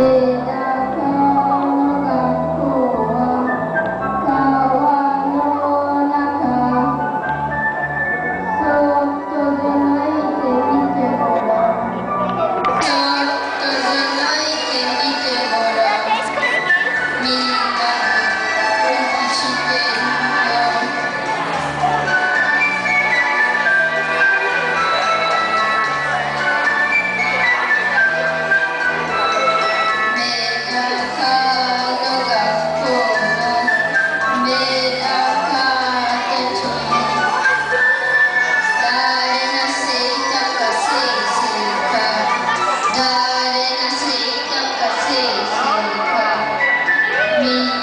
Oh. Yeah.